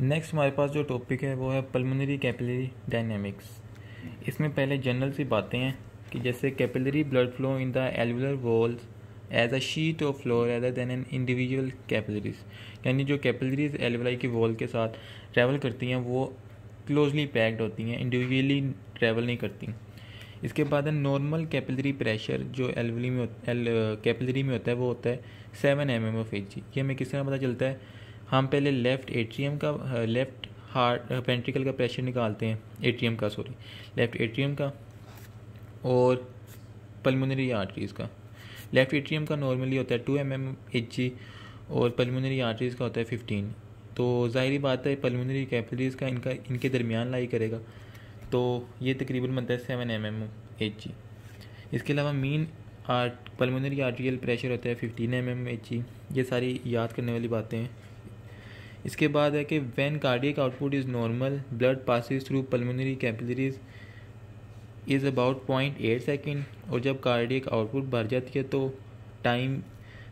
Next हमारे पास जो topic है, वो है पल्मोनरी कैपिलरी डायनेमिक्स इसमें पहले जनरल सी बातें हैं कि जैसे capillary blood flow in the alveolar walls as a sheet of flow rather than an individual capillaries यानी जो कैपिलरीज एलुलाई की वॉल के साथ ट्रैवल करती हैं, वो क्लोजली पैक्ड होती हैं इंडिविजुअली ट्रैवल नहीं करती. इसके बाद है नॉर्मल कैपिलरी प्रेशर जो एलवली में कैपिलरी में होता है, वो होता है seven M M of H G ये हमें किस तरह पता चलता है? हम पहले लेफ़्ट एट्रियम का लेफ़्ट हार्ट पेंट्रिकल का प्रेशर निकालते हैं एट्रियम का सॉरी लेफ़्ट एट्रियम का और पल्मोनरी आर्टरीज़ का. लेफ़्ट एट्रियम का नॉर्मली होता है two M M H G और पल्मोनरी आर्टरीज़ का होता है फिफ्टीन तो ज़ाहरी बात है पल्मोनरी कैपिलरीज़ का इनका, इनके दरमियान लाई करेगा. तो ये तकरीबन बनता है seven M M H G इसके अलावा mean art pulmonary arterial pressure होता है fifteen M M H G ये सारी याद करने वाली बातें हैं। इसके बाद है कि when cardiac output is normal blood passes through pulmonary capillaries is about point eight second और जब कार्डियक आउटपुट बढ़ जाती है तो टाइम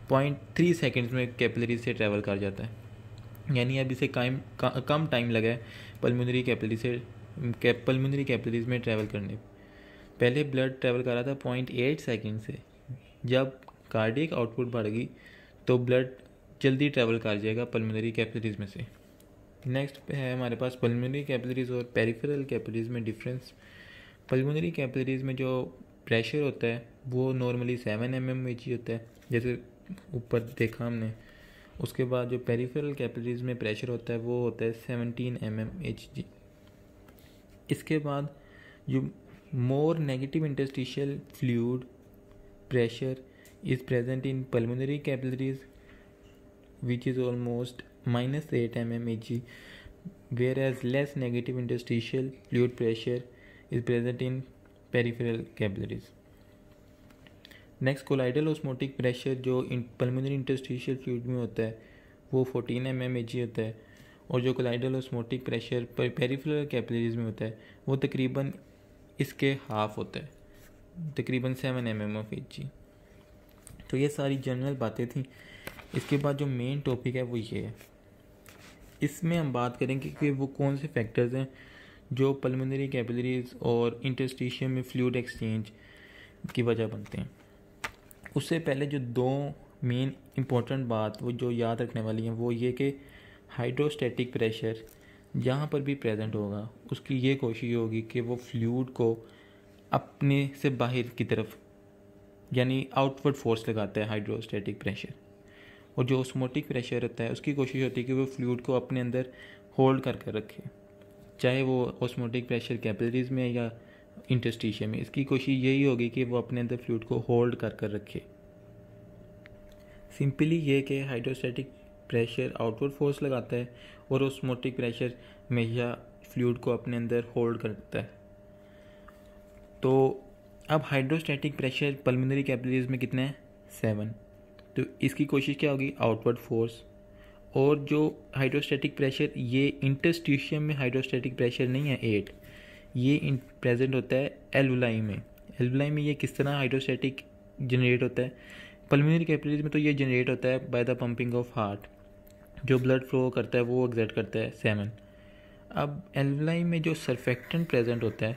पॉइंट थ्री सेकेंड्स में कैपिलरी से ट्रैवल कर जाता है। यानी अब इसे कायम कम टाइम लगा है पल्मोनरी कैपिलरी से पल्मोनरी कैपिलरीज में ट्रैवल करने। पहले ब्लड ट्रैवल कर रहा था पॉइंट एट सेकेंड से। जब कार्डियक आउटपुट बढ़ गई तो ब्लड जल्दी ट्रैवल कर जाएगा पल्मोनरी कैपिलरीज में से। नेक्स्ट पे है हमारे पास पल्मोनरी कैपिलरीज और पेरिफेरल कैपिलरीज में डिफरेंस पल्मोनरी कैपिलरीज में जो प्रेशर होता है, वो normally seven M M H होता है, जैसे ऊपर देखा हमने। उसके बाद जो पेरिफेरल कैपिलरीज में प्रेशर होता है, वो होता है seventeen M M H G इसके बाद जो more negative interstitial fluid pressure is present in pulmonary capillaries which is almost minus 8 mm Hg, whereas less negative interstitial fluid pressure is present in peripheral capillaries. Next colloidal osmotic pressure जो pulmonary interstitial fluid में होता है वो 14 M M होता है और जो colloidal osmotic pressure peripheral capillaries में होता है वो तकरीबन इसके हाफ़ होता है तकरीबन seven M M of H G तो ये सारी जनरल बातें थी इसके बाद जो मेन टॉपिक है वो ये है। इसमें हम बात करेंगे कि वो कौन से फैक्टर्स हैं जो पल्मोनरी कैपिलरीज और इंटरस्टिशियम में फ्लूड एक्सचेंज की वजह बनते हैं। उससे पहले जो दो मेन इम्पोर्टेंट बात वो जो याद रखने वाली हैं वो ये कि हाइड्रोस्टैटिक प्रेशर जहाँ पर भी प्रेजेंट होगा। उसकी ये कोशिश होगी कि वो फ्लूड को अपने से बाहर की तरफ़, यानी आउटवर्ड फोर्स लगाता है हाइड्रोस्टैटिक प्रेशर और जो ऑस्मोटिक प्रेशर होता है, उसकी कोशिश होती है कि वो फ्लूड को अपने अंदर होल्ड कर कर रखे। चाहे वो ऑस्मोटिक प्रेशर कैपिलरीज में या इंटस्टिशियम में, इसकी कोशिश यही होगी कि वो अपने अंदर फ्लूड को होल्ड कर कर रखे। सिंपली ये कि हाइड्रोस्टैटिक प्रेशर आउटवर्ड फोर्स लगाता है और ऑस्मोटिक प्रेशर हमेशा फ्लूड को अपने अंदर होल्ड करता है। तो अब हाइड्रोस्टैटिक प्रेशर पल्मिनरी कैपिलरीज में कितना है? सेवन तो इसकी कोशिश क्या होगी? आउटवर्ड फोर्स और जो हाइड्रोस्टैटिक प्रेशर ये इंटरस्टिशियम में हाइड्रोस्टैटिक प्रेशर नहीं है एट ये प्रेजेंट होता है एलवलाई में. एलवलाई में ये किस तरह हाइड्रोस्टैटिक जनरेट होता है? पल्मोनरी कैपिलरीज में तो ये जनरेट होता है by the pumping of heart जो ब्लड फ्लो करता है, वो एग्जर्ट करता है सेवन अब एलवलाई में जो सरफेक्टेंट प्रेजेंट होता है,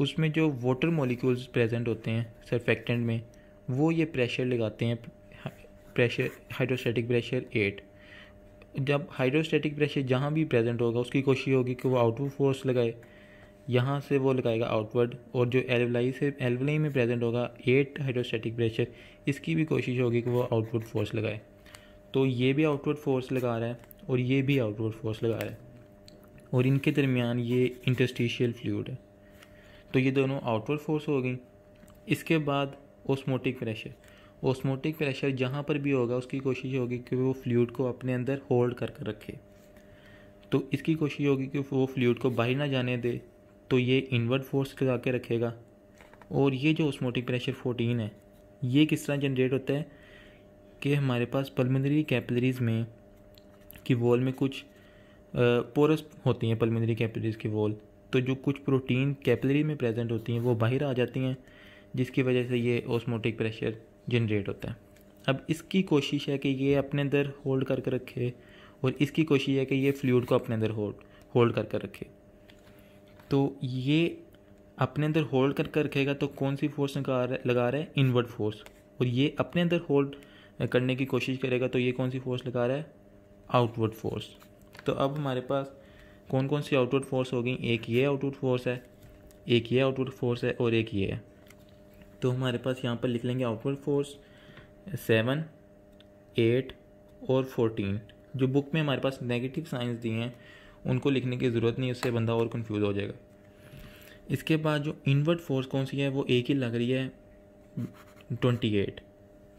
उसमें जो वाटर मॉलिक्यूल्स प्रेजेंट होते हैं सरफेक्टेंट में, वो ये प्रेशर लगाते हैं प्रेशर हाइड्रोस्टैटिक प्रेशर एट जब हाइड्रोस्टैटिक प्रेशर जहाँ भी प्रेजेंट होगा, उसकी कोशिश होगी कि वो आउटवर्ड फोर्स लगाए। यहाँ से वो लगाएगा आउटवर्ड और जो एलवलाई से एलवलाई में प्रेजेंट होगा एट हाइड्रोस्टैटिक प्रेशर इसकी भी कोशिश होगी कि वो आउटवर्ड फोर्स लगाए। तो ये भी आउटवर्ड फोर्स लगा रहा है और ये भी आउटवर्ड फोर्स लगा रहा है। और इनके दरमियान ये इंटरस्टिशियल फ्लूड है। तो ये दोनों आउटवर्ड फोर्स हो गई। इसके बाद ओस्मोटिक प्रेशर ओस्मोटिक प्रेशर जहाँ पर भी होगा, उसकी कोशिश होगी कि वो फ्लूड को अपने अंदर होल्ड कर कर रखे। तो इसकी कोशिश होगी कि वो फ्लूड को बाहर ना जाने दे तो ये इनवर्ट फोर्स लगा के रखेगा। और ये जो ओस्मोटिक प्रेशर फोर्टीन है, ये किस तरह जनरेट होता है कि हमारे पास पल्मोनरी कैपिलरीज में की वॉल में कुछ पोरस होती हैं पल्मोनरी कैपिलरीज की वॉल तो जो कुछ प्रोटीन कैपिलरी में प्रेजेंट होती हैं, वो बाहर आ जाती हैं, जिसकी वजह से ये ओस्मोटिक प्रेशर जनरेट होता है। अब इसकी कोशिश है कि ये अपने अंदर होल्ड करके रखे और इसकी कोशिश है कि ये फ्लूड को अपने अंदर होल्ड होल्ड कर कर रखे। तो ये अपने अंदर होल्ड कर कर रखेगा तो कौन सी फोर्स लगा रहा है, लगा रहा है? इनवर्ड फोर्स और ये अपने अंदर होल्ड करने की कोशिश करेगा तो ये कौन सी फोर्स लगा रहा है? आउटवर्ड फोर्स तो अब हमारे पास कौन कौन सी आउटवर्ड फोर्स हो गई? एक ये आउटवर्ड फोर्स है, एक ये आउटवर्ड फोर्स है और एक ये है। तो हमारे पास यहाँ पर लिख लेंगे आउटवर्ड फोर्स सेवन एट और फोर्टीन जो बुक में हमारे पास नेगेटिव साइंस दिए हैं, उनको लिखने की ज़रूरत नहीं, उससे बंदा और कंफ्यूज हो जाएगा। इसके बाद जो इनवर्ट फोर्स कौन सी है, वो एक ही लग रही है ट्वेंटी एट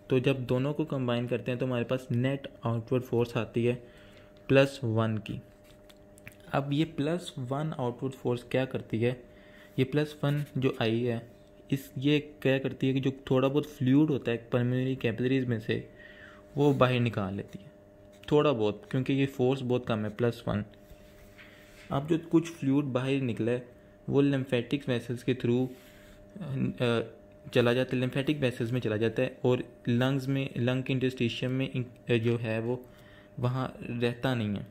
तो जब दोनों को कंबाइन करते हैं तो हमारे पास नेट आउटवर्ड फोर्स आती है प्लस वन की। अब ये प्लस वन आउटवर्ड फोर्स क्या करती है? ये प्लस वन जो आई है इस ये क्या करती है कि जो थोड़ा बहुत फ्लूड होता है परमिनरी कैपिलरीज में से, वो बाहर निकाल लेती है। थोड़ा बहुत, क्योंकि ये फोर्स बहुत कम है प्लस वन अब जो कुछ फ्लूड बाहर निकले वो लिम्फेटिक वेसल्स के थ्रू चला जाता है लिम्फेटिक वेसल्स में चला जाता है, और लंग्स में लंग के इंटस्टिशियम में जो है वो वहाँ रहता नहीं है।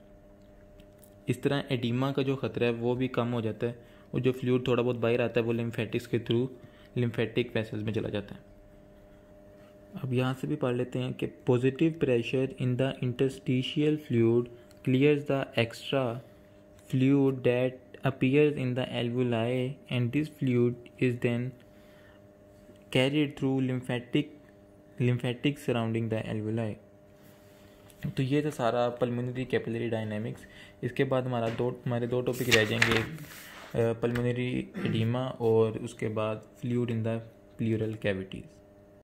इस तरह एडिमा का जो ख़तरा है, वो भी कम हो जाता है, और जो फ्लूड थोड़ा बहुत बाहर आता है, वो लिम्फेटिक्स के थ्रू लिम्फेटिक वेसल्स में चला जाता है। अब यहाँ से भी पढ़ लेते हैं कि positive pressure in the interstitial fluid clears the extra fluid that appears in the alveoli, and this fluid is then carried through lymphatic lymphatic surrounding the alveoli. तो ये था सारा पल्मोनरी कैपिलरी डायनामिक्स इसके बाद हमारा दो, हमारे दो टॉपिक रह जाएँगे। पल्मोनरी एडिमा और उसके बाद fluid in the pleural cavities